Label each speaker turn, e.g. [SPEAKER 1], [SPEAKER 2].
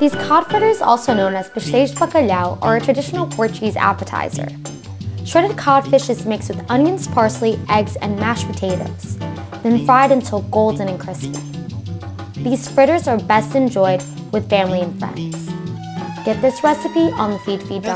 [SPEAKER 1] These cod fritters, also known as pastéis bacalhau, are a traditional Portuguese appetizer. Shredded codfish is mixed with onions, parsley, eggs, and mashed potatoes, then fried until golden and crispy. These fritters are best enjoyed with family and friends. Get this recipe on thefeedfeed.com.